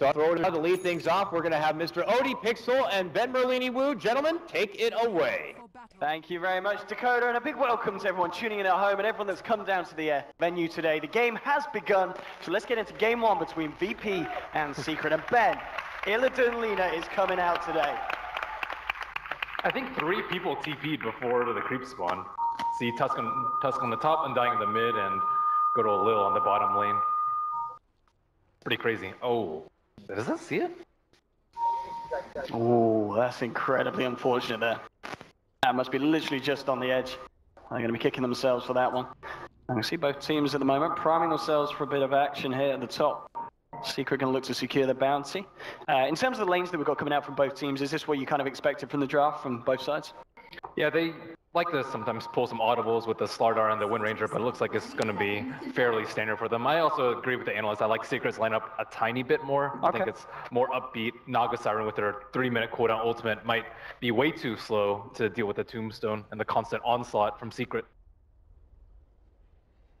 So throw it to lead things off. We're going to have Mr. Odie Pixel and Ben Merlini Wu. Gentlemen, take it away. Thank you very much, Dakota, and a big welcome to everyone tuning in at home and everyone that's come down to the uh, venue today. The game has begun, so let's get into game one between VP and Secret. And Ben, Illidan Lina is coming out today. I think three people TP'd before to the creep spawn. See Tusk on, Tusk on the top, and Undying in the mid, and go to Lil on the bottom lane. Pretty crazy. Oh, does that see it? Oh, that's incredibly unfortunate there. That must be literally just on the edge. They're going to be kicking themselves for that one. And we see both teams at the moment priming themselves for a bit of action here at the top. Secret going to look to secure the bounty. Uh, in terms of the lanes that we've got coming out from both teams, is this what you kind of expected from the draft from both sides? Yeah, they like to sometimes pull some audibles with the Slardar and the Windranger, but it looks like it's going to be fairly standard for them. I also agree with the analyst. I like Secret's lineup a tiny bit more. Okay. I think it's more upbeat. Naga Siren with their three-minute cooldown ultimate might be way too slow to deal with the Tombstone and the constant onslaught from Secret.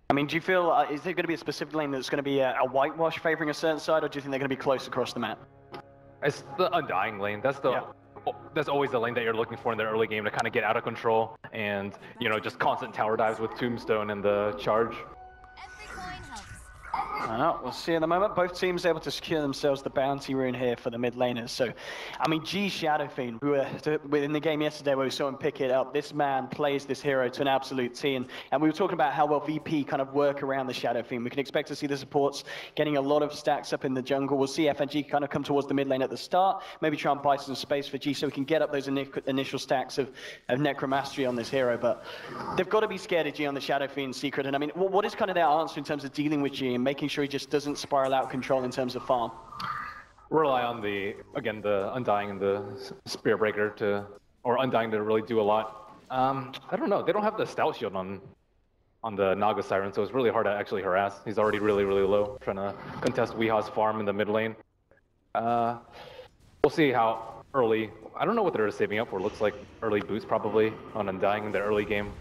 I mean, do you feel, uh, is there going to be a specific lane that's going to be a, a whitewash favoring a certain side, or do you think they're going to be close across the map? It's the Undying lane. That's the Yeah. Oh, that's always the lane that you're looking for in the early game to kind of get out of control and you know just constant tower dives with Tombstone and the charge. Helps. Uh, we'll see in a moment. Both teams able to secure themselves the bounty rune here for the mid laners. So, I mean, G Shadow Fiend, we were in the game yesterday where we saw him pick it up. This man plays this hero to an absolute T. And, and we were talking about how well VP kind of work around the Shadow Fiend. We can expect to see the supports getting a lot of stacks up in the jungle. We'll see FNG kind of come towards the mid lane at the start, maybe try and buy some space for G so we can get up those ini- initial stacks of, of Necromastery on this hero. But they've got to be scared of G on the Shadow Fiend secret. And I mean, wh- what is kind of their answer in terms of dealing with G and making sure he just doesn't spiral out of control in terms of farm? Rely on the again the Undying and the S- Spear Breaker to or Undying to really do a lot. Um, I don't know. They don't have the Stout Shield on on the Naga Siren, so it's really hard to actually harass. He's already really really low, trying to contest Weeha's farm in the mid lane. Uh, we'll see how early. I don't know what they're saving up for. Looks like early boost probably on Undying in the early game.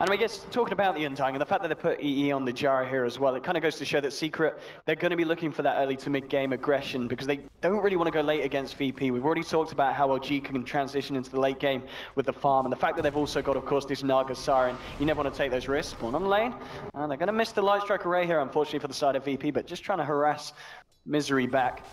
And I guess talking about the Undying and the fact that they put EE on the Gyro here as well, it kind of goes to show that Secret, they're going to be looking for that early to mid game aggression because they don't really want to go late against VP. We've already talked about how LG can transition into the late game with the farm and the fact that they've also got, of course, this Naga Siren. You never want to take those risks. Spawn on lane. And they're going to miss the Light Strike array here, unfortunately, for the side of VP, but just trying to harass Misery back.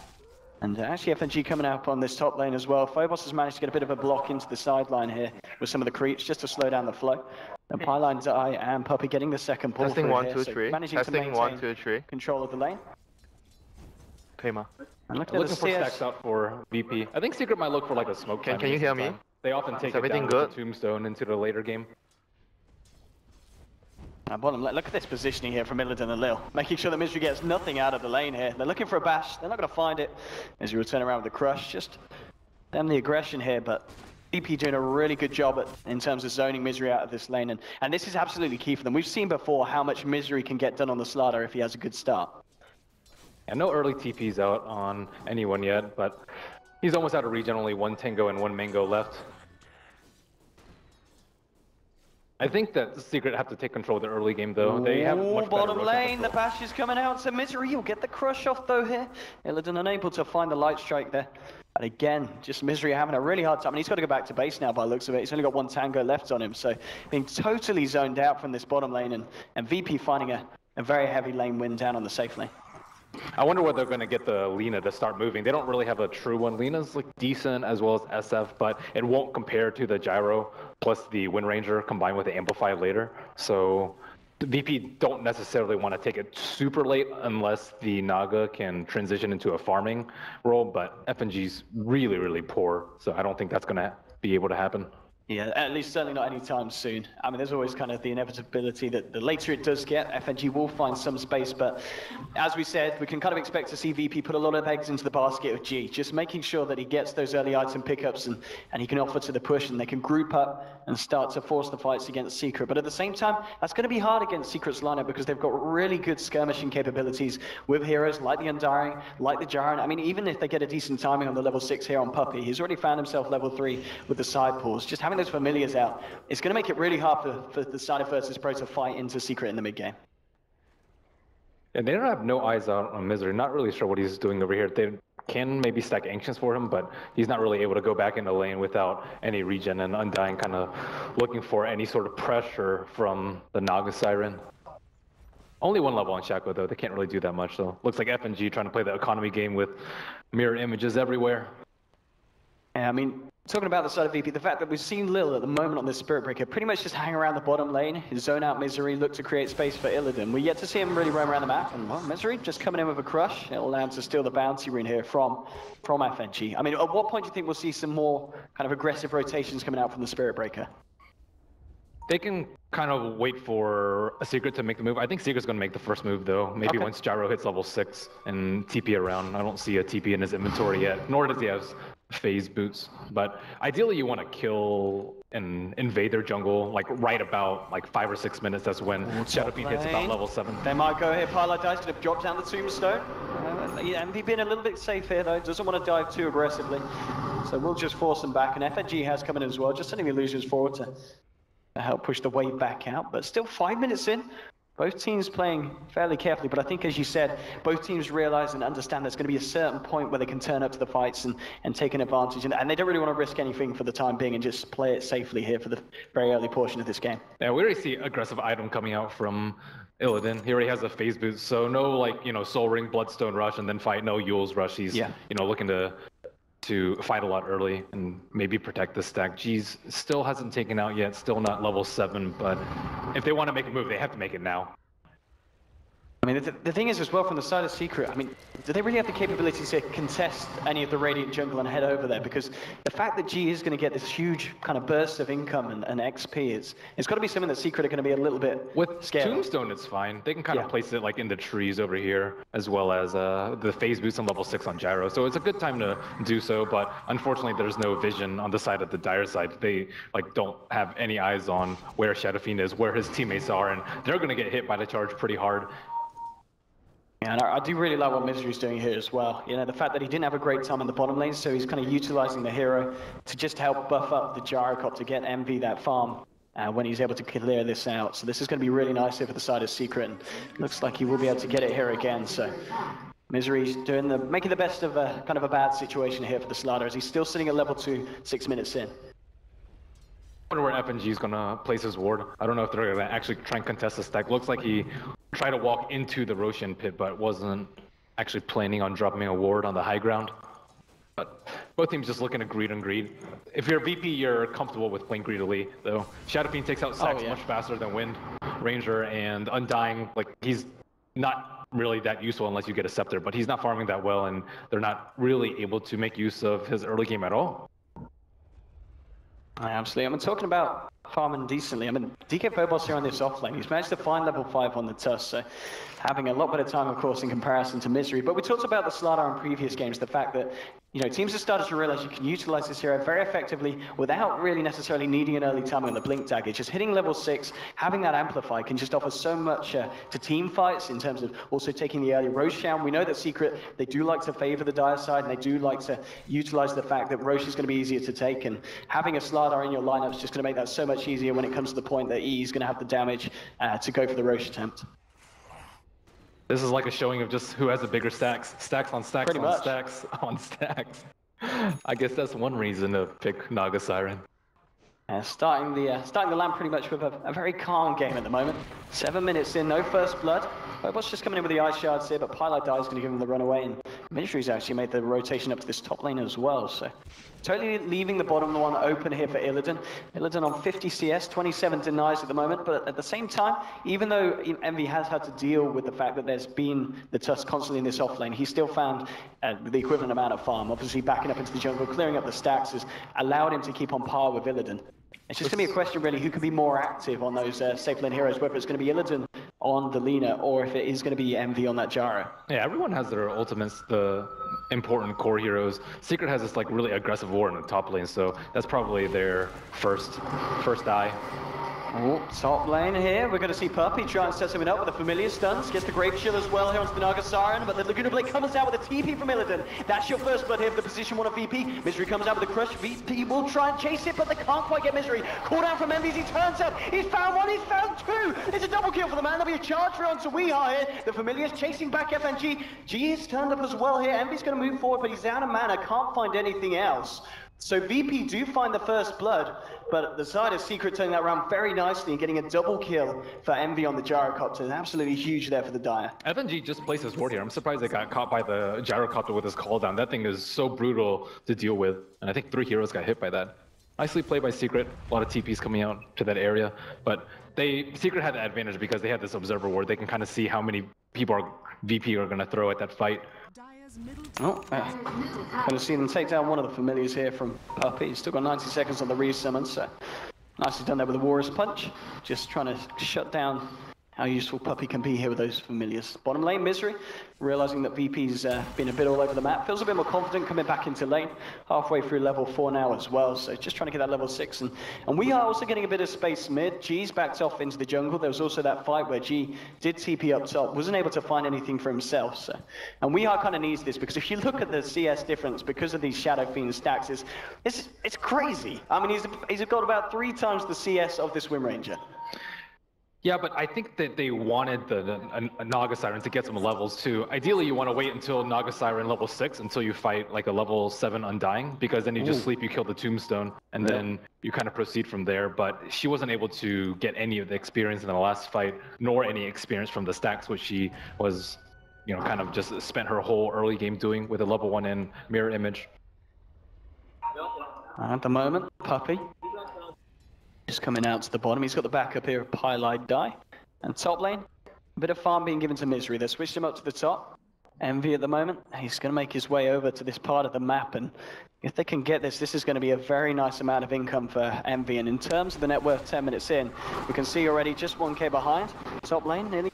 And uh, actually FNG coming up on this top lane as well. Phobos has managed to get a bit of a block into the sideline here with some of the creeps just to slow down the flow. And Pieliedie and Puppey getting the second pull Testing through one, here, two, so three. managing Testing to 1-2-3 control of the lane. Pema. And looking Looking for stacks out for VP. I think Secret might look for like a smoke. Can- can you hear sometime. me? They often take it everything down good? the Tombstone into the later game. And bottom, look look at this positioning here from Illidan and Lil. Making sure that Misery gets nothing out of the lane here. They're looking for a bash. They're not going to find it. As you turn around with the crush. Just them the aggression here, but VP doing a really good job at, in terms of zoning Misery out of this lane. And, and this is absolutely key for them. We've seen before how much Misery can get done on the Slardar if he has a good start. And no early TPs out on anyone yet, but he's almost out of regen, only one Tango and one Mango left. I think that Secret have to take control of the early game though. They have Ooh, much bottom lane, the bash is coming out, so Misery will get the crush off though here. Illidan unable to find the light strike there. And again, just Misery having a really hard time. And he's got to go back to base now by the looks of it. He's only got one tango left on him, so being totally zoned out from this bottom lane and, and VP finding a, a very heavy lane win down on the safe lane. I wonder whether they're going to get the Lina to start moving. They don't really have a true one. Lina's like decent as well as SF, but it won't compare to the Gyro plus the Wind Ranger combined with the Amplify later. So the VP don't necessarily want to take it super late unless the Naga can transition into a farming role, but FNG's really, really poor, so I don't think that's going to be able to happen. Yeah, at least certainly not anytime soon. I mean, there's always kind of the inevitability that the later it does get, FNG will find some space. But as we said, we can kind of expect to see VP put a lot of eggs into the basket of G, just making sure that he gets those early item pickups and, and he can offer to the push and they can group up and start to force the fights against Secret. But at the same time, that's going to be hard against Secret's lineup because they've got really good skirmishing capabilities with heroes like the Undying, like the Jaren. I mean, even if they get a decent timing on the level 6 here on Puppey, he's already found himself level 3 with the side pulls. Just having those familiars out, it's going to make it really hard for, for the side of Versus Pro to fight into Secret in the mid game. And they don't have no eyes out on Misery. Not really sure what he's doing over here. They can maybe stack Ancients for him, but he's not really able to go back into lane without any regen and Undying kind of looking for any sort of pressure from the Naga Siren. Only one level on Shaco though. They can't really do that much though. Looks like FNG trying to play the economy game with mirror images everywhere. Yeah, I mean, talking about the side of VP, the fact that we've seen Lil at the moment on this Spirit Breaker pretty much just hang around the bottom lane, zone out Misery, look to create space for Illidan. We're yet to see him really roam around the map, and well, Misery just coming in with a crush. It'll allow him to steal the bounty rune here from, from FNG. I mean, at what point do you think we'll see some more kind of aggressive rotations coming out from the Spirit Breaker? They can kind of wait for a Secret to make the move. I think Secret's going to make the first move, though. Maybe Okay. once Gyro hits level 6 and TP around. I don't see a TP in his inventory yet, nor does he have phase boots. But ideally, you want to kill and invade their jungle, like right about like five or six minutes. That's when Shadow Fiend hits about level 7. They might go here. Pieliedie going to drop down the tombstone. Uh, yeah, Envy being a little bit safe here though. Doesn't want to dive too aggressively. So we'll just force them back. And FNG has come in as well, just sending the illusions forward to, to help push the wave back out. But still five minutes in. Both teams playing fairly carefully, but I think, as you said, both teams realize and understand there's going to be a certain point where they can turn up to the fights and, and take an advantage, and, and they don't really want to risk anything for the time being and just play it safely here for the very early portion of this game. Yeah, we already see aggressive item coming out from Illidan. He already has a phase boots, so no like you know Soul Ring, Bloodstone rush, and then fight. No Eul's rush. He's Yeah. you know looking to to fight a lot early and maybe protect the stack. G's still hasn't taken out yet. Still not level seven, but if they want to make a move, they have to make it now. I mean, the, the thing is as well, from the side of Secret, I mean, do they really have the capability to contest any of the Radiant jungle and head over there? Because the fact that G is going to get this huge kind of burst of income and, and XP, is, it's got to be something that Secret are going to be a little bit With scared of. Tombstone, it's fine. They can kind Yeah. of place it like in the trees over here, as well as uh, the phase boots on level six on Gyro. So it's a good time to do so. But unfortunately, there's no vision on the side of the Dire side. They like don't have any eyes on where Shadow Fiend is, where his teammates are, and they're gonna get hit by the charge pretty hard. Yeah, and I, do really like what Misery's doing here as well. You know, the fact that he didn't have a great time in the bottom lane, so he's kind of utilizing the hero to just help buff up the Gyrocop to get Envy that farm uh, when he's able to clear this out. So this is going to be really nice here for the side of Secret, and looks like he will be able to get it here again. So Misery's doing the making the best of a kind of a bad situation here for the Slardar, as he's still sitting at level two, six minutes in. I wonder where FNG is gonna place his ward. I don't know if they're gonna actually try and contest the stack. Looks like he tried to walk into the Roshan pit, but wasn't actually planning on dropping a ward on the high ground. But both teams just looking to greed and greed. If you're VP, you're comfortable with playing greedily, though. Shadow Fiend takes out oh, stacks yeah. much faster than Wind Ranger and Undying. Like he's not really that useful unless you get a scepter, but he's not farming that well, and they're not really able to make use of his early game at all. I absolutely. I'm talking about farming decently. I mean, DK Phobos here on this offlane. He's managed to find level 5 on the Tusk, so having a lot better time, of course, in comparison to Misery. But we talked about the Slardar in previous games, the fact that, you know, teams have started to realize you can utilize this hero very effectively without really necessarily needing an early timing on the Blink Dagger. Just hitting level 6, having that amplify can just offer so much uh, to team fights in terms of also taking the early Roshan. We know that Secret, they do like to favor the dire side, and they do like to utilize the fact that Rosh is going to be easier to take, and having a Slardar in your lineup is just going to make that so much easier when it comes to the point that E is going to have the damage uh, to go for the Rosh attempt. This is like a showing of just who has the bigger stacks. Stacks on stacks Pretty on much. stacks on stacks. I guess that's one reason to pick Naga Siren. Uh, starting the uh, starting the lamp pretty much with a, a very calm game at the moment. Seven minutes in, no first blood. Phobos just coming in with the ice shards here, but Pieliedie is going to give him the runaway, and Misery's actually made the rotation up to this top lane as well. So totally leaving the bottom one open here for Illidan. Illidan on 50 CS, 27 denies at the moment, but at the same time, even though Envy has had to deal with the fact that there's been the Tusk constantly in this off lane, he still found uh, the equivalent amount of farm. Obviously, backing up into the jungle, clearing up the stacks has allowed him to keep on par with Illidan. It's just going to be a question, really, who can be more active on those uh, safe lane heroes, whether it's going to be Illidan on the Lina or if it is going to be Envy on that Gyro. Yeah, everyone has their ultimates, the important core heroes. Secret has this like really aggressive war in the top lane, so that's probably their first first die. Oh, top lane here. We're going to see Puppey try and set something up with a familiar stuns. Gets the Grave Chill as well here on the Naga Siren, but the Laguna Blade comes out with a TP from Illidan. That's your first blood here for the position one of VP. Misery comes out with a crush. VP will try and chase it, but they can't quite get Misery. Call down from he turns up. He's found one, he's found two. It's a double kill for the man. There'll be a charge for onto Weehaw here. The Familiar's chasing back FNG. G is turned up as well here. Envy's going to move forward, but he's out of mana. Can't find anything else. So VP do find the first blood, but the side of Secret turning that around very nicely and getting a double kill for Envy on the Gyrocopter. Absolutely huge there for the Dire. FNG just placed his ward here. I'm surprised they got caught by the gyrocopter with his call down. That thing is so brutal to deal with. And I think three heroes got hit by that. Nicely played by Secret. A lot of TPs coming out to that area. But they Secret had the advantage because they had this observer ward. They can kind of see how many people are VP are going to throw at that fight. Oh, uh, to see them take down one of the familiars here from Puppey. He's still got 90 seconds on the resummon, so nicely done there with the Warrior's Punch. Just trying to shut down how useful Puppey can be here with those familiars. Bottom lane, Misery, realizing that VP's uh, been a bit all over the map. Feels a bit more confident coming back into lane, halfway through level 4 now as well, so just trying to get that level 6. And, and we are also getting a bit of space mid. G's backed off into the jungle. There was also that fight where G did TP up top, wasn't able to find anything for himself. So. And we are kind of needs this, because if you look at the CS difference, because of these Shadow Fiend stacks, it's, it's, it's crazy. I mean, he's, he's got about three times the CS of this Wind Ranger. Yeah, but I think that they wanted the, the a, Naga Siren to get some levels too. Ideally, you want to wait until Naga Siren level six until you fight like a level seven Undying, because then you just Ooh. sleep, you kill the Tombstone, and then you kind of proceed from there. But she wasn't able to get any of the experience in the last fight, nor any experience from the stacks, which she was, you know, kind of just spent her whole early game doing with a level one in mirror image. At the moment, Puppey just coming out to the bottom. He's got the backup here of Pieliedie. And top lane, a bit of farm being given to Misery. They switched him up to the top. Envy at the moment. He's going to make his way over to this part of the map. And if they can get this, this is going to be a very nice amount of income for Envy. And in terms of the net worth 10 minutes in, we can see already just 1k behind. Top lane, nearly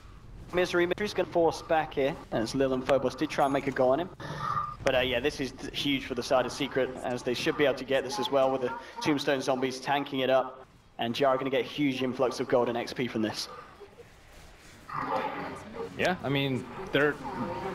Misery. Misery's going to force back here, as Lil and Phobos did try and make a go on him. But uh, yeah, this is huge for the side of Secret, as they should be able to get this as well with the Tombstone Zombies tanking it up. And Jar are going to get a huge influx of gold and XP from this. Yeah, I mean, they're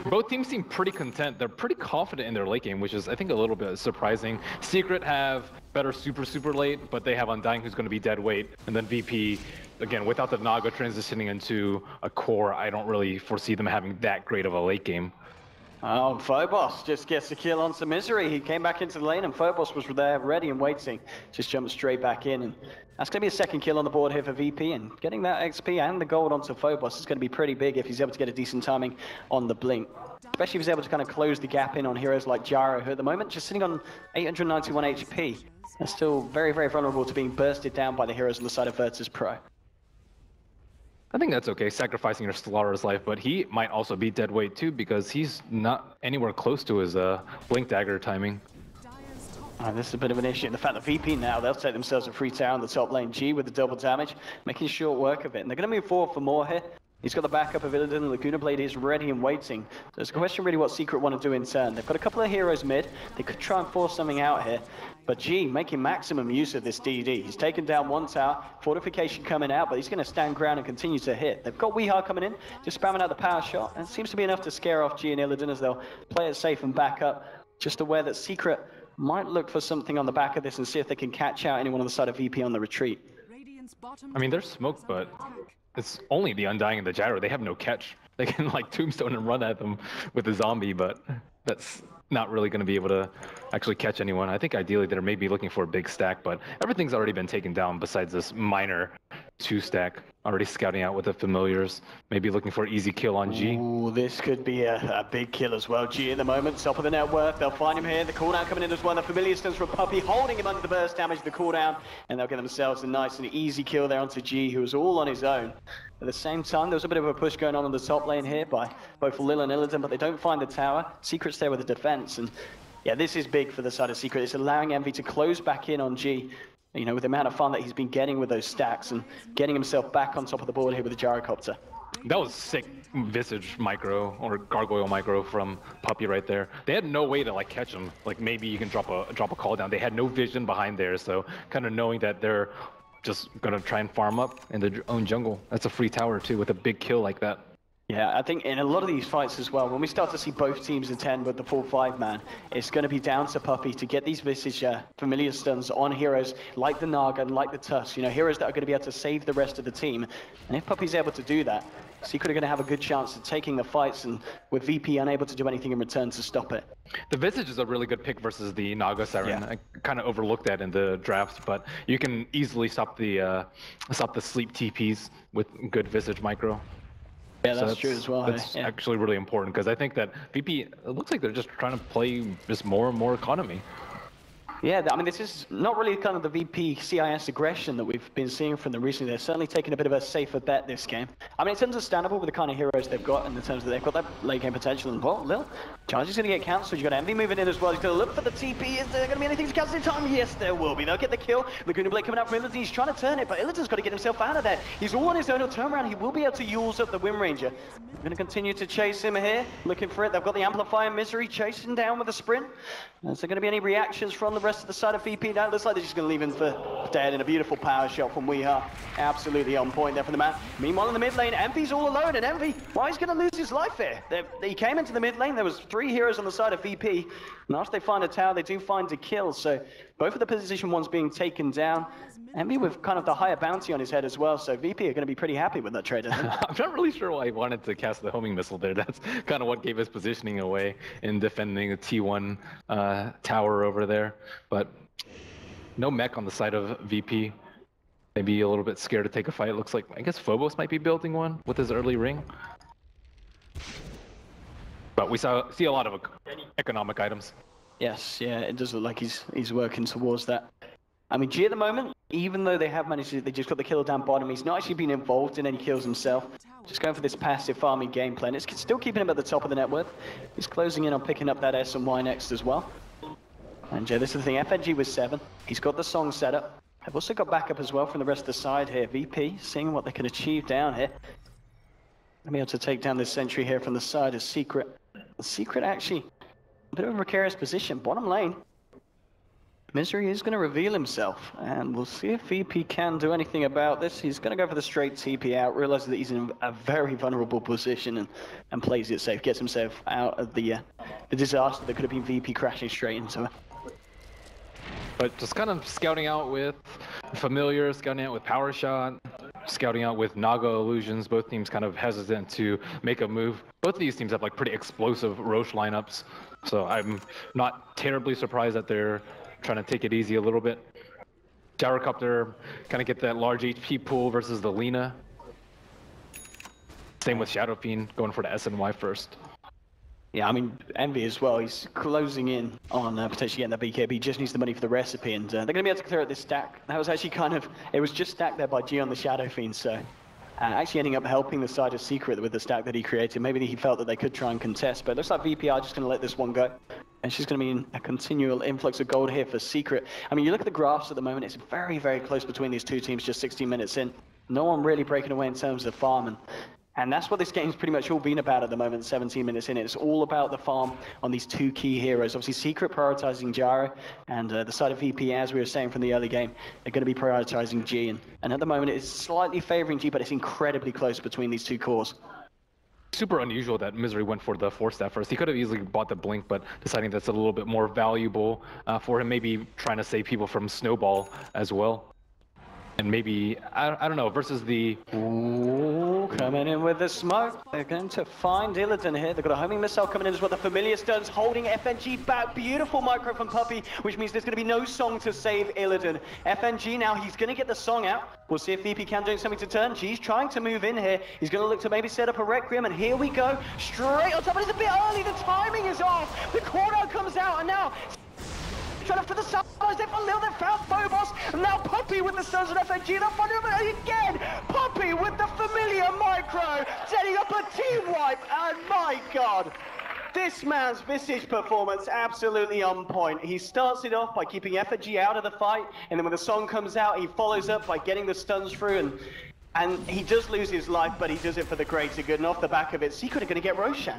both teams seem pretty content. They're pretty confident in their late game, which is I think a little bit surprising. Secret have better super super late, but they have Undying who's going to be dead weight, and then VP again without the Naga transitioning into a core. I don't really foresee them having that great of a late game. Oh, Phobos just gets the kill on some misery. He came back into the lane and Phobos was there ready and waiting. Just jumped straight back in. And that's going to be a second kill on the board here for VP. And getting that XP and the gold onto Phobos is going to be pretty big if he's able to get a decent timing on the blink. Especially if he's able to kind of close the gap in on heroes like Gyro, who at the moment just sitting on 891 HP. And still very, very vulnerable to being bursted down by the heroes on the side of Virtus Pro. I think that's okay, sacrificing your Slardar's life, but he might also be dead weight too because he's not anywhere close to his uh, Blink Dagger timing. This is a bit of an issue. The fact that VP now, they'll take themselves a free tower on the top lane G with the double damage, making short work of it. And they're going to move forward for more here. He's got the backup of Illidan, Laguna Blade is ready and waiting. So it's a question really what Secret want to do in turn. They've got a couple of heroes mid. They could try and force something out here. But G making maximum use of this DD. He's taken down one tower, fortification coming out, but he's going to stand ground and continue to hit. They've got Weehaw coming in, just spamming out the power shot, and it seems to be enough to scare off G and Illidan as they'll play it safe and back up. Just aware that Secret might look for something on the back of this and see if they can catch out anyone on the side of VP on the retreat. I mean, there's smoke, but it's only the Undying and the Gyro. They have no catch. They can like tombstone and run at them with the zombie, but that's not really going to be able to actually catch anyone. I think ideally they're maybe looking for a big stack, but everything's already been taken down besides this minor two stack. Already scouting out with the familiars, maybe looking for an easy kill on G. Ooh, this could be a, a big kill as well. G at the moment, top of the net worth. They'll find him here. The cooldown coming in as well. The familiar stands for Puppey, holding him under the burst damage, the cooldown, and they'll get themselves a nice and easy kill there onto G, who was all on his own. At the same time, there was a bit of a push going on in the top lane here by both Lil and Illidan, but they don't find the tower. Secret's there with the defense, and yeah, this is big for the side of Secret. It's allowing Envy to close back in on G, you know, with the amount of fun that he's been getting with those stacks and getting himself back on top of the board here with the gyrocopter. That was sick visage micro or gargoyle micro from Puppey right there. They had no way to like catch him. Like maybe you can drop a drop a call down. They had no vision behind there, so kind of knowing that they're just gonna try and farm up in their own jungle. That's a free tower too, with a big kill like that. Yeah, I think in a lot of these fights as well, when we start to see both teams attend with the full five man, it's going to be down to Puppey to get these Visage uh, familiar stuns on heroes like the Naga and like the Tusk, you know, heroes that are going to be able to save the rest of the team. And if Puppey's able to do that, Secret are going to have a good chance of taking the fights, and with VP unable to do anything in return to stop it. The Visage is a really good pick versus the Naga Siren. Yeah. I kind of overlooked that in the draft, but you can easily stop the uh, stop the sleep TPs with good Visage micro. Yeah, So that's, true as well. That's yeah. actually really important because I think that VP it looks like they're just trying to play just more and more economy. Yeah, I mean, this is not really kind of the VP CIS aggression that we've been seeing from them recently. They're certainly taking a bit of a safer bet this game. I mean, it's understandable with the kind of heroes they've got in the terms that they've got that late game potential. And, well, Lil, Charge is going to get cancelled. You've got Envy moving in as well. He's going to look for the TP. Is there going to be anything to cancel in time? Yes, there will be. They'll get the kill. Laguna Blade coming out from Illidan. He's trying to turn it, but Illidan's got to get himself out of there. He's all on his own. He'll turn around. He will be able to use up the Wind Ranger. They're going to continue to chase him here, looking for it. They've got the Amplifier Misery chasing down with a sprint. Is there going to be any reactions from the rest of the side of VP? Now looks like they're just going to leave him for dead in a beautiful power shot from Weeha. Absolutely on point there for the man. Meanwhile, in the mid lane, Envy's all alone, and Envy, why he's going to lose his life here? They, he came into the mid lane, there was three heroes on the side of VP, and after they find a tower, they do find a kill, so both of the position ones being taken down. Envy with kind of the higher bounty on his head as well, so VP are going to be pretty happy with that trade. I'm not really sure why he wanted to cast the homing missile there. That's kind of what gave his positioning away in defending a T1 uh, tower over there. But no mech on the side of VP. Maybe a little bit scared to take a fight. Looks like I guess Phobos might be building one with his early ring. But we saw see a lot of economic items. Yes, yeah, it does look like he's he's working towards that. I mean, G at the moment, even though they have managed to, they just got the kill down bottom, he's not actually been involved in any kills himself. Just going for this passive farming game plan. It's still keeping him at the top of the net worth. He's closing in on picking up that S and Y next as well. And yeah, this is the thing, FNG was seven. He's got the song set up. I've also got backup as well from the rest of the side here. VP, seeing what they can achieve down here. Be able to take down this sentry here from the side of Secret. Secret actually, a bit of a precarious position. Bottom lane, Misery is going to reveal himself, and we'll see if VP can do anything about this. He's going to go for the straight TP out, realizes that he's in a very vulnerable position, and, and plays it safe, gets himself out of the uh, the disaster that could have been VP crashing straight into it. But just kind of scouting out with Familiar, scouting out with Power Shot, scouting out with Naga Illusions. Both teams kind of hesitant to make a move. Both of these teams have like pretty explosive Rosh lineups. So I'm not terribly surprised that they're trying to take it easy a little bit. Gyrocopter kind of get that large HP pool versus the Lina. Same with Shadow Fiend going for the SNY first. Yeah, I mean, Envy as well. He's closing in on uh, potentially getting that BKB. He just needs the money for the recipe, and uh, they're going to be able to clear out this stack. That was actually kind of, it was just stacked there by G on the Shadow Fiend, so uh, actually ending up helping the side of Secret with the stack that he created. Maybe he felt that they could try and contest, but it looks like VPR just going to let this one go. And she's going to be a continual influx of gold here for Secret. I mean, you look at the graphs at the moment, it's very, very close between these two teams just 16 minutes in. No one really breaking away in terms of farm, and and that's what this game's pretty much all been about at the moment, 17 minutes in. It's all about the farm on these two key heroes. Obviously, Secret prioritizing Gyro, and uh, the side of VP, as we were saying from the early game, they're going to be prioritizing G. And, and at the moment, it's slightly favoring G, but it's incredibly close between these two cores. super unusual that Misery went for the Force Staff first. He could have easily bought the Blink, but deciding that's a little bit more valuable uh, for him, maybe trying to save people from Snowball as well. And maybe, I, I don't know, versus the... Ooh, coming in with the smoke. They're going to find Illidan here. They've got a homing missile coming in as well. The familiar stuns holding FNG back. Beautiful micro from Puppey, which means there's going to be no song to save Illidan. FNG now, he's going to get the song out. We'll see if VP can do something to turn. G's trying to move in here. He's going to look to maybe set up a Requiem, and here we go. Straight on top, but it's a bit early. The timing is off. The corner comes out, and now trying to for the sunrise there for Lil, they found Phobos, and now Puppey with the Sons of FNG, they're finding him again! Puppey with the familiar micro, setting up a team wipe, and my god! This man's Visage performance absolutely on point. He starts it off by keeping FNG out of the fight, and then when the song comes out, he follows up by getting the stuns through, and And he does lose his life, but he does it for the greater good. And off the back of it, Secret are going to get Roshan.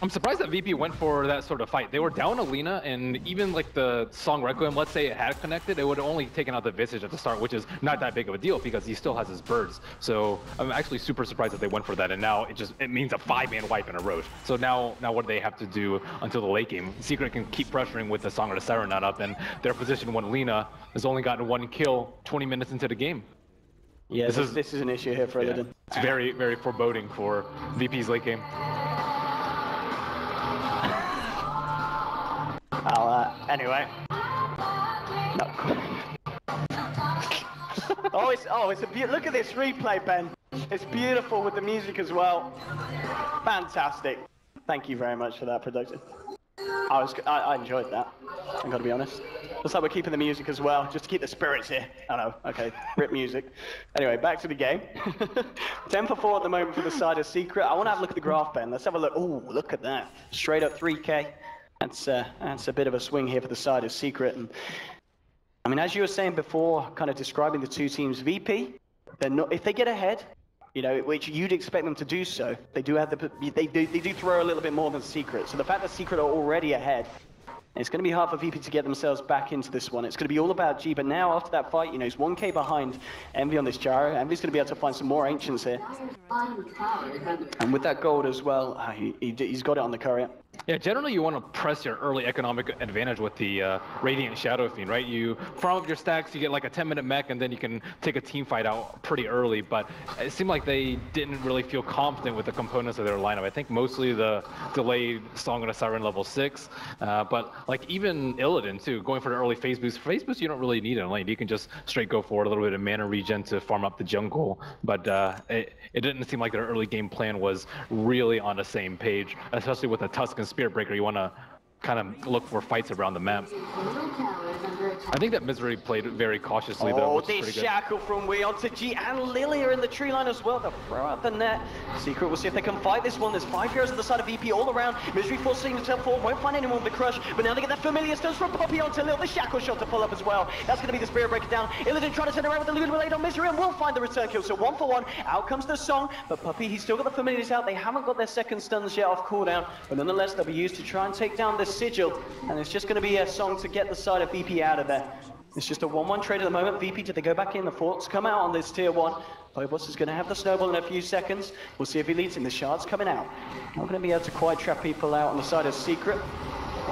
I'm surprised that VP went for that sort of fight. They were down Alina, and even like the song Requiem, let's say it had connected, it would have only taken out the Visage at the start, which is not that big of a deal because he still has his birds. So I'm actually super surprised that they went for that, and now it just it means a five-man wipe in a Rosh. So now now what do they have to do until the late game? Secret can keep pressuring with the Song of the Siren not up, and their position when Lina has only gotten one kill 20 minutes into the game. Yeah, This this, is- this is an issue here for Yeah. Illidan. It's very, very foreboding for VP's late game. I'll, uh, anyway. No. oh, it's oh, it's a be- look at this replay, Ben. It's beautiful with the music as well. Fantastic. Thank you very much for that production. I was I, I enjoyed that. I gotta be honest. Looks like we're keeping the music as well, just to keep the spirits here. I know. Okay, rip music. Anyway, back to the game. 10 for 4 at the moment for the side of Secret. I want to have a look at the graph, Ben. Let's have a look. Oh, look at that. Straight up 3K. That's uh, that's a bit of a swing here for the side of Secret. And I mean, as you were saying before, kind of describing the two teams, VP, they're not. If they get ahead, you know, which you'd expect them to do so, they do have the. They do, they do throw a little bit more than Secret. So the fact that Secret are already ahead. It's going to be hard for VP to get themselves back into this one. It's going to be all about G, but now after that fight, you know, he's 1k behind Envy on this Gyro. Envy's going to be able to find some more Ancients here. And with that gold as well, uh, he, he's got it on the courier. Yeah, generally you want to press your early economic advantage with the uh, Radiant Shadow Fiend, right? You farm up your stacks, you get like a 10 minute mech, and then you can take a team fight out pretty early. But it seemed like they didn't really feel confident with the components of their lineup. I think mostly the delayed Song of the Siren level 6. Uh, but like even Illidan too, going for the early phase boots. Phase boots you don't really need in lane. You can just straight go for a little bit of mana regen to farm up the jungle. But uh, it, it didn't seem like their early game plan was really on the same page, especially with the Tuscan Spirit Breaker. You want to kind of look for fights around the map. I think that Misery played very cautiously though, Oh, which is this pretty good. shackle from Wee onto G and Lily are in the tree line as well. They'll throw out the net. Secret, we'll see if they can fight this one. There's five heroes on the side of VP all around. Misery forcing himself forward, won't find anyone with the crush, but now they get that familiar stones from Puppey onto Lil. The shackle shot to pull up as well. That's going to be the spirit breaker down. Illidan trying to turn around with the Laguna Blade on Misery and will find the return kill. So one for one. Out comes the song, but Puppey, he's still got the familiars out. They haven't got their second stuns yet off cooldown, but nonetheless, they'll be used to try and take down the sigil. And it's just going to be a song to get the side of VP out of there. It's just a 1-1 trade at the moment. VP, did they go back in? The forts come out on this tier 1. Phobos is going to have the snowball in a few seconds. We'll see if he leads him. The shard's coming out. Not going to be able to quite trap people out on the side of Secret.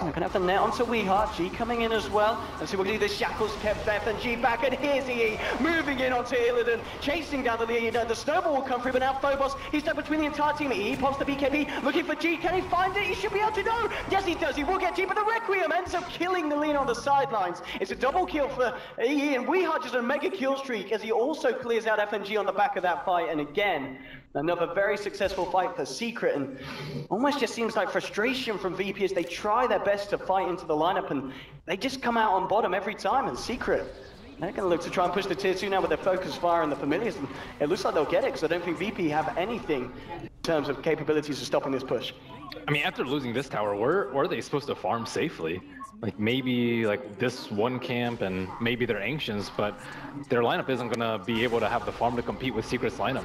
They're going to have the net onto Weeheart. G coming in as well. Let's see what we can do. The shackles kept Beth and G back. And here's EE moving in onto Illidan. Chasing down the lead. Uh, the snowball will come through. But now Phobos, he's stuck between the entire team. EE pops the BKB. Looking for G. Can he find it? He should be able to know. Yes, he does. He will get G. But the Requiem ends up killing the lean on the sidelines. It's a double kill for EE. And Weeheart just a mega kill streak as he also clears out FNG on the back of that fight. And again, Another very successful fight for Secret, and almost just seems like frustration from VP as they try their best to fight into the lineup, and they just come out on bottom every time. And Secret, they're going to look to try and push the tier two now with their focus fire and the familiars, and it looks like they'll get it because I don't think VP have anything in terms of capabilities of stopping this push. I mean, after losing this tower, where, where are they supposed to farm safely? Like maybe like this one camp and maybe they're ancients, but their lineup isn't gonna be able to have the farm to compete with Secret's lineup.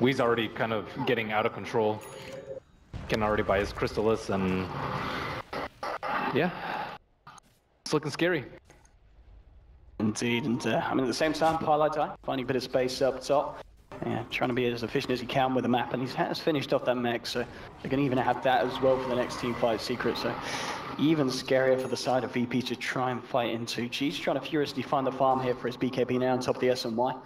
Wee's already kind of getting out of control. Can already buy his Crystalys and yeah, it's looking scary. Indeed, and uh, I mean at the same time, Pieliedie finding a bit of space up top. Yeah, trying to be as efficient as he can with the map, and he has finished off that mech, so they're going to even have that as well for the next team fight secret. So even scarier for the side of VP to try and fight into. G's trying to furiously find the farm here for his BKB now on top of the SNY.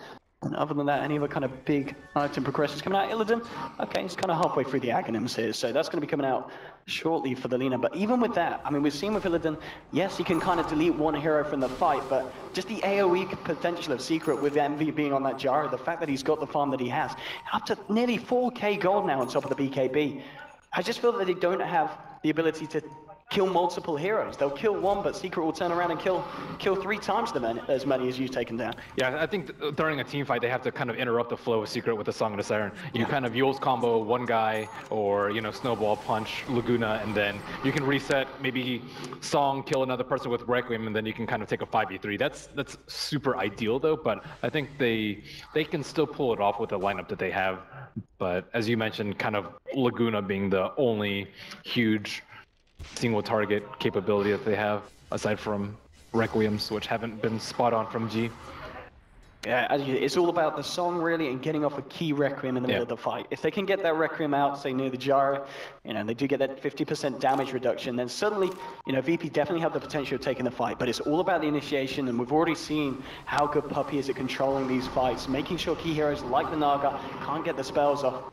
And other than that, any other kind of big item progressions coming out? Illidan, okay, he's kind of halfway through the Aghanims here, so that's going to be coming out shortly for the Lina. But even with that, I mean, we've seen with Illidan, yes, he can kind of delete one hero from the fight, but just the AoE potential of Secret with Envy being on that jar, the fact that he's got the farm that he has, up to nearly 4k gold now on top of the BKB. I just feel that they don't have the ability to kill multiple heroes. They'll kill one, but Secret will turn around and kill kill three times the many, as many as you've taken down. Yeah, I think th- uh, during a team fight, they have to kind of interrupt the flow of Secret with the Song of the Siren. You kind of Eul's combo one guy, or you know, Snowball punch Laguna, and then you can reset. Maybe Song kill another person with Requiem, and then you can kind of take a 5v3. That's that's super ideal though, but I think they they can still pull it off with the lineup that they have. But as you mentioned, kind of Laguna being the only huge single target capability that they have, aside from Requiems, which haven't been spot on from G. Yeah, as you, it's all about the song really and getting off a key Requiem in the middle of the fight. If they can get that Requiem out, say near the Gyro, you know, they do get that 50% damage reduction, then suddenly, you know, VP definitely have the potential of taking the fight. But it's all about the initiation, and we've already seen how good Puppey is at controlling these fights, making sure key heroes like the Naga can't get the spells off.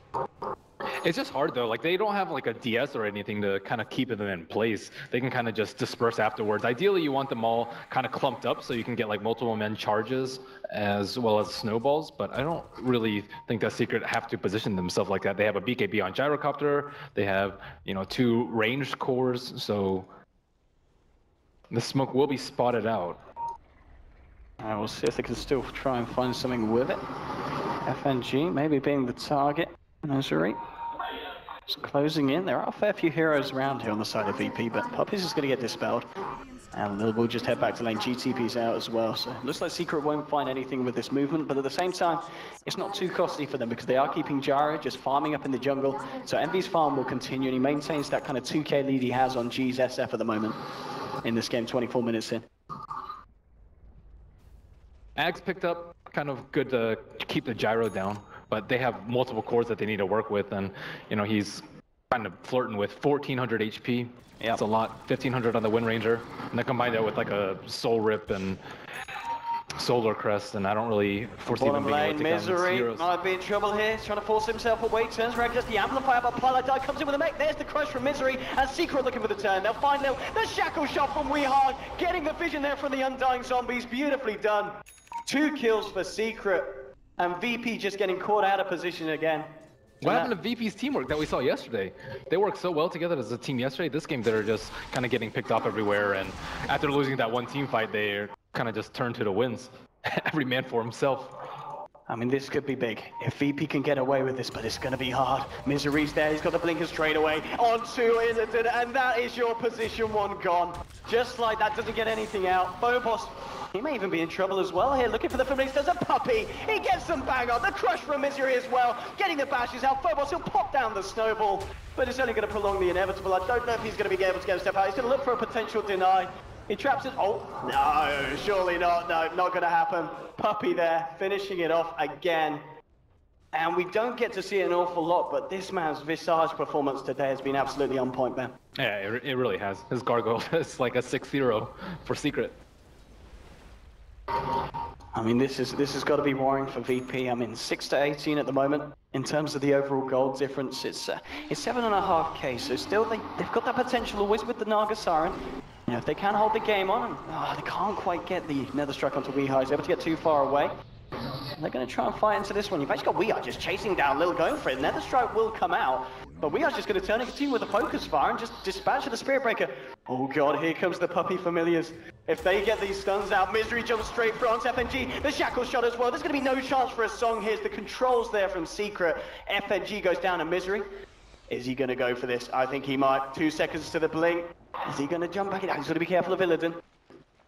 It's just hard though. Like they don't have like a DS or anything to kind of keep them in place. They can kind of just disperse afterwards. Ideally, you want them all kind of clumped up so you can get like multiple men charges as well as snowballs. But I don't really think that Secret have to position themselves like that. They have a BKB on gyrocopter. They have you know two ranged cores. So the smoke will be spotted out. Uh, we'll see if they can still try and find something with it. FNG maybe being the target. Misery. Just closing in. There are a fair few heroes around here on the side of VP, but Puppies is going to get dispelled. And we'll just head back to lane. GTP's out as well. So looks like Secret won't find anything with this movement, but at the same time, it's not too costly for them because they are keeping Gyro just farming up in the jungle. So Envy's farm will continue and he maintains that kind of 2k lead he has on G's SF at the moment in this game, 24 minutes in. Ags picked up kind of good uh, to keep the gyro down, but they have multiple cores that they need to work with, and you know he's kind of flirting with 1400 HP. Yep. It's a lot. 1500 on the Wind Ranger, and then combine that with like a Soul Rip and Solar Crest, and I don't really foresee them Bottom being lane, able to Misery might be in trouble here. He's trying to force himself away. Turns around, gets the amplifier, but Pieliedie comes in with a mech. There's the crush from Misery, and Secret looking for the turn. They'll find Lil. The shackle shot from Weehard, getting the vision there from the Undying Zombies. Beautifully done. Two kills for Secret, and VP just getting caught out of position again. What happened to VP's teamwork that we saw yesterday? They worked so well together as a team yesterday. This game, they're just kind of getting picked off everywhere, and after losing that one team fight, they kind of just turned to the wins. Every man for himself. I mean, this could be big. If VP can get away with this, but it's going to be hard. Misery's there. He's got the blinker straight away. Onto Illidan, and that is your position one gone. Just like that, doesn't get anything out. Phobos, he may even be in trouble as well here. Looking for the familiar. There's a puppy. He gets some bang on. The crush from Misery as well. Getting the bashes out. Phobos, he'll pop down the snowball. But it's only going to prolong the inevitable. I don't know if he's going to be able to get a step out. He's going to look for a potential deny. He traps it. Oh, no, surely not. No, not going to happen. Puppey there, finishing it off again. And we don't get to see an awful lot, but this man's Visage performance today has been absolutely on point, man. Yeah, it, it really has. His gargoyle is like a 6-0 for Secret. I mean, this is this has got to be worrying for VP. I mean, six to 18 at the moment in terms of the overall gold difference. It's uh, it's seven and a half k. So still, they they've got that potential always with the Naga Siren. You know, if they can hold the game on, and oh, they can't quite get the Nether Strike onto Weehigh. He's able to get too far away. And they're going to try and fight into this one. You've actually got Weehigh just chasing down Lil, going for it. Nether Strike will come out, but Weehigh's just going to turn and continue with a focus fire and just dispatch the Spirit Breaker. Oh god, here comes the Puppey Familiars. If they get these stuns out, Misery jumps straight for FNG. The Shackle shot as well. There's going to be no chance for a song. Here's the controls there from Secret. FNG goes down and Misery. Is he going to go for this? I think he might. Two seconds to the blink. Is he going to jump back in? He's going to be careful of Illidan.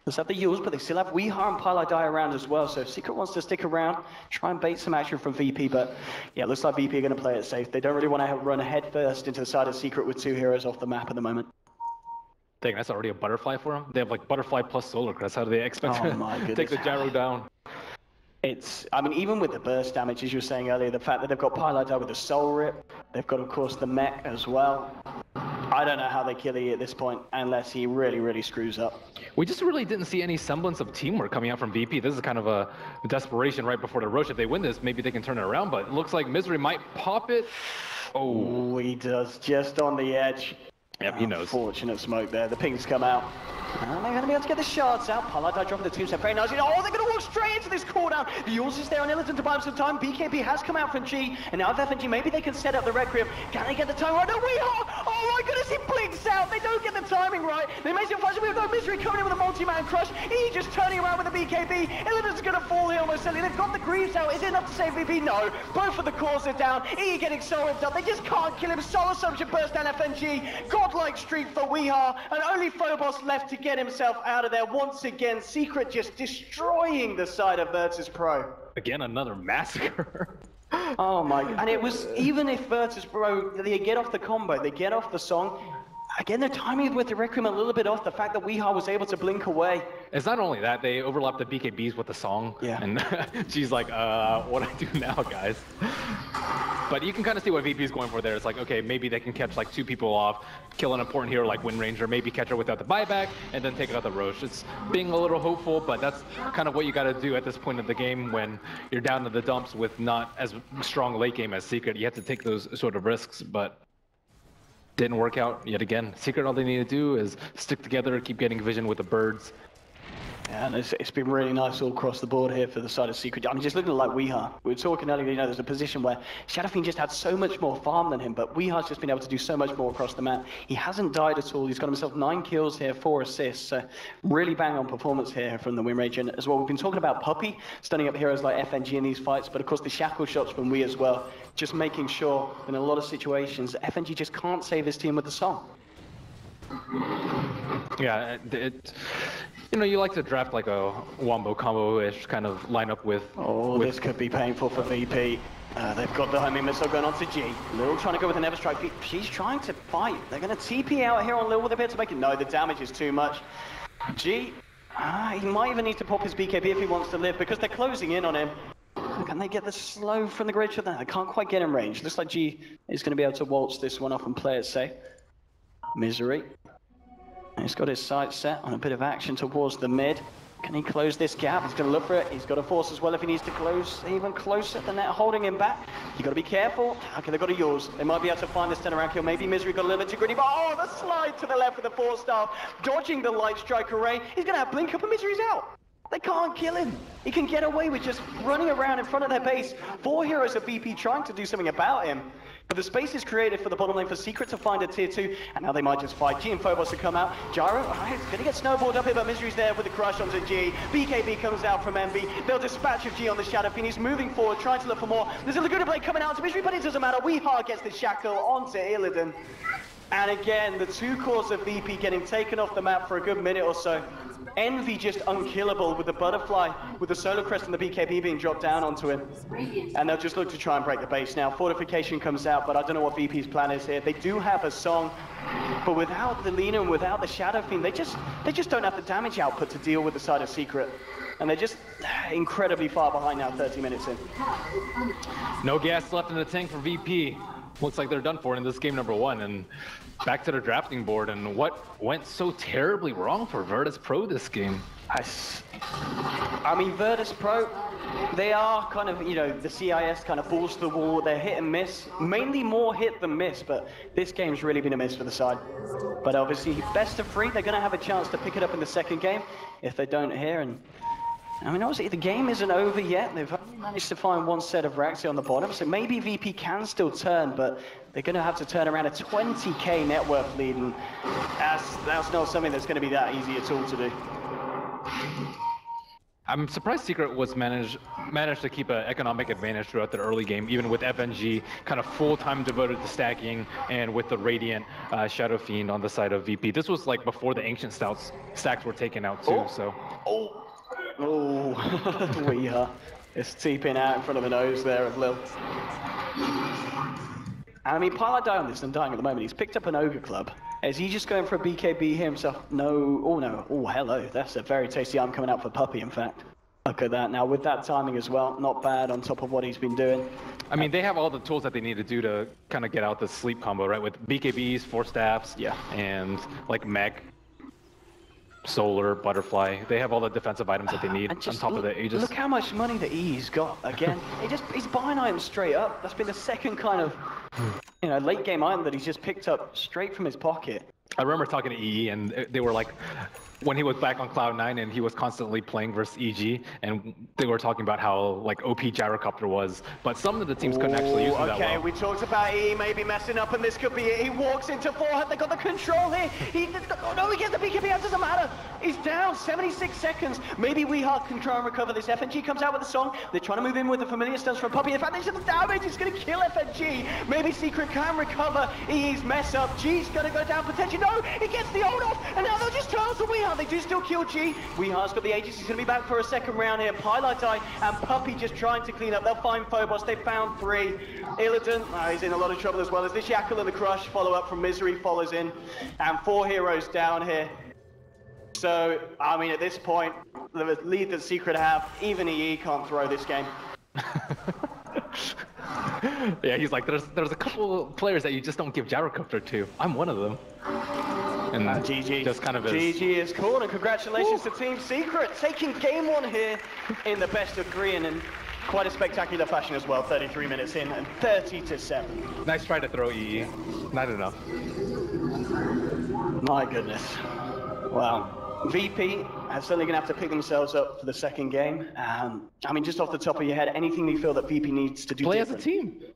Let's have the Eul's, but they still have Weehar and Pieliedie around as well. So Secret wants to stick around, try and bait some action from VP. But yeah, looks like VP are going to play it safe. They don't really want to run head first into the side of Secret with two heroes off the map at the moment. Dang, that's already a butterfly for him. They have like butterfly plus solar crest. How do they expect Oh to take the gyro down? It's, I mean, even with the burst damage, as you were saying earlier, the fact that they've got Pylite with the Soul Rip, they've got, of course, the mech as well. I don't know how they kill E at this point, unless he really, really screws up. We just really didn't see any semblance of teamwork coming out from VP. This is kind of a desperation right before the rush. If they win this, maybe they can turn it around. But it looks like Misery might pop it. Oh, Oh, he does, just on the edge. Yep, he knows. Fortunate smoke there. The pings come out. And they're going to be able to get the shards out. Pieliedie dropping the tombstone very nicely. Oh, they're going to walk straight into this cooldown. The Eul's is there on Illidan to buy him some time. BKB has come out from G. And now with FNG, maybe they can set up the Requiem. Can they get the time right? No! Oh my goodness, he blinks out. They don't get the timing right. They may see a flash. We've got Misery coming in with a multi-man crush. He just turning around with a BKB. Illidan's going to fall here almost certainly. They've got the Greaves out. Is it enough to save VP? No. Both of the cores are down. E getting so ripped up. They just can't kill him. Solar Assumption burst down FNG. Godlike streak for Weehaw. And only Phobos left to get himself out of there once again. Secret just destroying the side of Virtus Pro. Again, another massacre. Oh my! And it was even if Virtus Pro they get off the combo, they get off the song. Again, the timing with the Requiem a little bit off. The fact that Weehaw was able to blink away. It's not only that, they overlap the BKBs with the song. Yeah. And she's like, uh, what do I do now, guys? But you can kind of see what VP is going for there. It's like, okay, maybe they can catch like two people off, kill an important hero like Wind Ranger, maybe catch her without the buyback, and then take out the Rosh. It's being a little hopeful, but that's kind of what you got to do at this point of the game when you're down to the dumps with not as strong late game as Secret. You have to take those sort of risks, but didn't work out yet again. Secret, all they need to do is stick together, keep getting vision with the birds, Yeah, and it's, it's been really nice all across the board here for the side of Secret. I mean, just looking at like Weehaw. We were talking earlier, you know, there's a position where Shadowfiend just had so much more farm than him, but Weehaw's just been able to do so much more across the map. He hasn't died at all. He's got himself nine kills here, four assists. So really bang on performance here from the Win Rage. And as well, we've been talking about Puppey, stunning up heroes like FNG in these fights, but of course the shackle shots from we as well. Just making sure in a lot of situations, FNG just can't save his team with the song. Yeah, it, it, you know, you like to draft like a wombo combo-ish kind of lineup with. Oh, with, this could be painful for VP. Uh, they've got the homing missile going on to G. Lil trying to go with an Everstrike. She's trying to fight. They're going to TP out here on Lil with a bit to make it. No, the damage is too much. G, ah, he might even need to pop his BKB if he wants to live because they're closing in on him. Can they get the slow from the grid shot? They can't quite get in range. Looks like G is going to be able to waltz this one off and play it safe. Misery. And he's got his sights set on a bit of action towards the mid. Can he close this gap? He's going to look for it. He's got a force as well if he needs to close even closer. The net holding him back. You've got to be careful. Okay, they've got a Eul's. They might be able to find this turnaround kill. Maybe Misery got a little bit too greedy. But oh, the slide to the left with the force staff. Dodging the light strike array. He's going to have blink up and Misery's out. They can't kill him. He can get away with just running around in front of their base. Four heroes of VP trying to do something about him. But the space is created for the bottom lane for Secret to find a tier 2, and now they might just fight. G and Phobos to come out. Gyro, oh, alright, gonna get snowballed up here, but Misery's there with the crush onto G. BKB comes out from MB. They'll dispatch of G on the Shadow Phoenix, moving forward, trying to look for more. There's a Laguna Blade coming out to Misery, but it doesn't matter. w33haa gets the shackle onto Illidan. And again, the two cores of VP getting taken off the map for a good minute or so. Envy just unkillable with the butterfly, with the solar crest and the BKB being dropped down onto him. And they'll just look to try and break the base now. Fortification comes out, but I don't know what VP's plan is here. They do have a song, but without the Lina and without the Shadow Fiend, they just they just don't have the damage output to deal with the side of Secret. And they're just incredibly far behind now, 30 minutes in. No gas left in the tank for VP. Looks like they're done for in this game number one. And back to the drafting board. And what went so terribly wrong for Virtus Pro this game? I, I mean, Virtus Pro, they are kind of, you know, the CIS kind of balls to the wall. They're hit and miss, mainly more hit than miss, but this game's really been a miss for the side. But obviously, best of three, they're going to have a chance to pick it up in the second game if they don't here. And I mean, obviously, the game isn't over yet. They've only managed to find one set of Raxi on the bottom, so maybe VP can still turn, but they're going to have to turn around a 20k net worth lead, and that's, that's not something that's going to be that easy at all to do. I'm surprised Secret was managed managed to keep an economic advantage throughout the early game, even with FNG kind of full time devoted to stacking, and with the Radiant uh, Shadow Fiend on the side of VP. This was like before the Ancient Stouts stacks were taken out too. Oh. So Oh, oh, we are. It's teeping out in front of the nose there of Lil. I mean, Pieliedie on this and dying at the moment. He's picked up an Ogre Club. Is he just going for a BKB himself? No. Oh, no. Oh, hello. That's a very tasty arm coming out for Puppey, in fact. Look at that. Now, with that timing as well, not bad on top of what he's been doing. I mean, they have all the tools that they need to do to kind of get out the sleep combo, right? With BKBs, force staffs, Yeah. and like mech, solar, butterfly. They have all the defensive items that they need on top of the Aegis. look how much money that E's got. Again, he just he's buying items straight up. That's been the second kind of you know late game item that he's just picked up straight from his pocket. I remember talking to EE, and they were like, when he was back on Cloud Nine, and he was constantly playing versus EG, and they were talking about how like OP gyrocopter was, but some of the teams couldn't actually use Ooh, it that okay, well. we talked about E maybe messing up, and this could be it. He walks into forehead. They got the control here. He oh no, he gets the BKB. It doesn't matter. He's down. 76 seconds. Maybe w33haa can try and recover this. FNG comes out with a song. They're trying to move in with the familiar stance from Puppey. In fact, they said the damage is going to kill FNG. Maybe Secret can recover. EE's mess up. G's going to go down potentially. No, he gets the ult off, and now they'll just turn to w33haa. They do still kill G. w33haa's got the Aegis. He's going to be back for a second round here. Pieliedie and Puppey just trying to clean up. They'll find Phobos. They found three. Illidan, oh, he's in a lot of trouble as well. As this and the Crush follow up from Misery follows in. And four heroes down here. So, I mean, at this point, the lead that Secret have, even EE can't throw this game. yeah, he's like, there's there's a couple players that you just don't give gyrocopter to. I'm one of them. And GG. just kind of is. GG is cool, and congratulations to Team Secret taking game one here in the best of three and in quite a spectacular fashion as well. 33 minutes in and 30 to 7. Nice try to throw EE. Not enough. My goodness. Wow. VP are certainly going to have to pick themselves up for the second game. Um, I mean, just off the top of your head, anything you feel that VP needs to do Play as a team.